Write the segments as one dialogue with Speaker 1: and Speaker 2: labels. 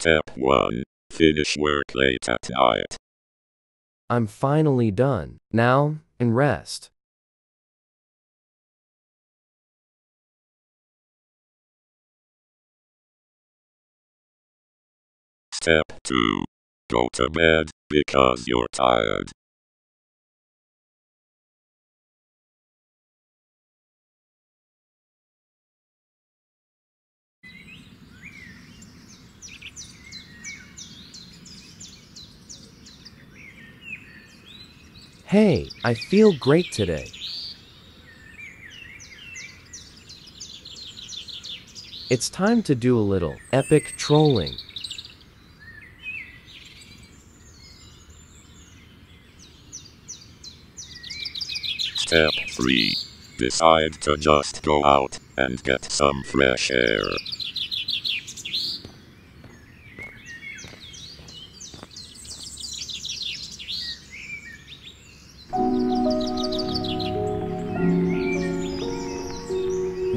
Speaker 1: Step 1. Finish work late at night.
Speaker 2: I'm finally done. Now, and rest.
Speaker 1: Step 2. Go to bed because you're tired.
Speaker 2: Hey, I feel great today. It's time to do a little epic trolling.
Speaker 1: Step 3. Decide to just go out and get some fresh air.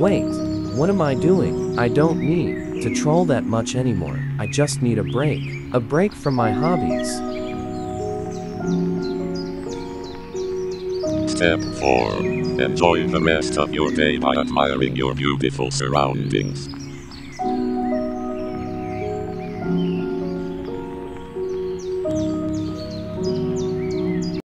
Speaker 2: Wait, what am I doing? I don't need to troll that much anymore. I just need a break. A break from my hobbies.
Speaker 1: Step 4. Enjoy the rest of your day by admiring your beautiful surroundings.